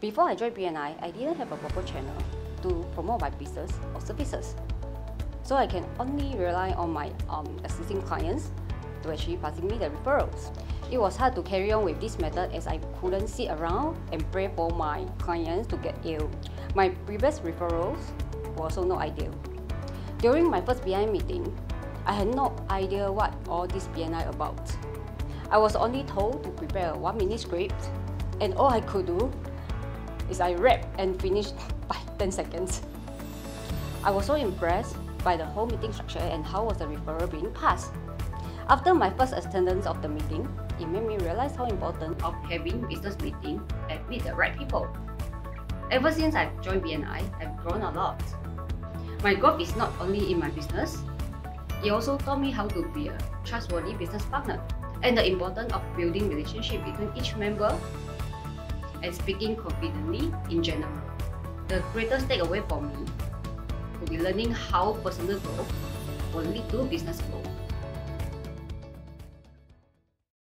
Before I joined BNI, I didn't have a proper channel to promote my business or services. So I can only rely on my um, existing clients to actually passing me the referrals. It was hard to carry on with this method as I couldn't sit around and pray for my clients to get ill. My previous referrals were also not ideal. During my first BNI meeting, I had no idea what all this BNI about. I was only told to prepare a one minute script and all I could do is I read and finished by 10 seconds. I was so impressed by the whole meeting structure and how was the referral being passed. After my first attendance of the meeting, it made me realize how important of having business meeting and meet the right people. Ever since I've joined BNI, I've grown a lot. My growth is not only in my business, it also taught me how to be a trustworthy business partner and the importance of building relationship between each member and speaking confidently in general. The greatest takeaway for me will be learning how personal growth will lead to business growth.